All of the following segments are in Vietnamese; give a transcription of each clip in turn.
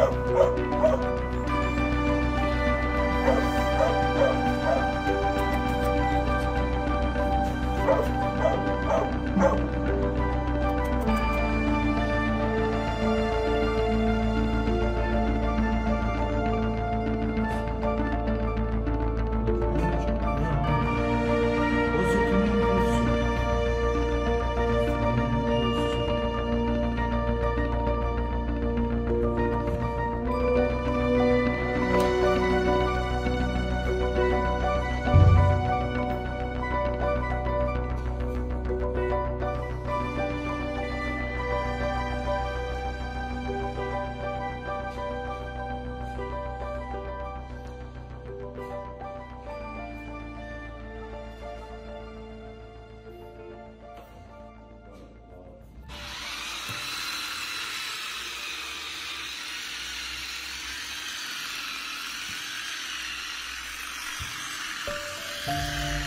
Oh, oh.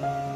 了。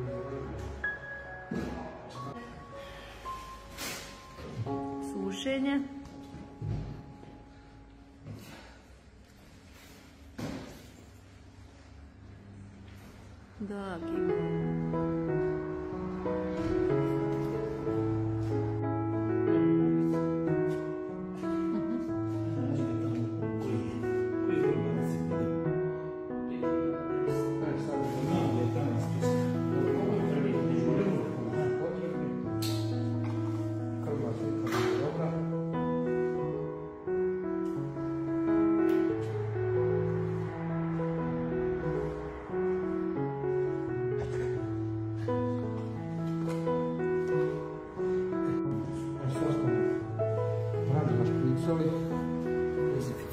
решение.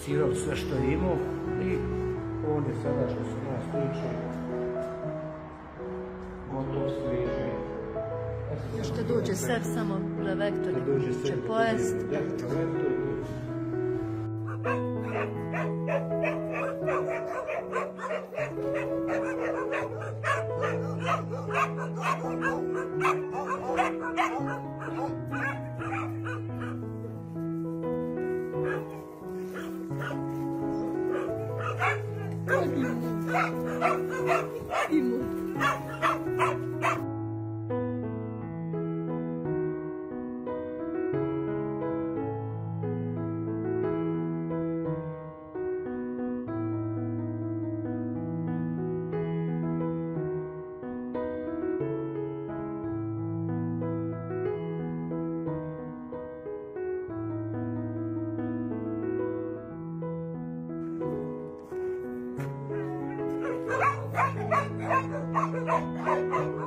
plasirao sve što je imao i ovdje sada što se nas tiče gotov sliži. Što dođe sve samo prevektor će pojest. Da, Primo. Primo. Thank you.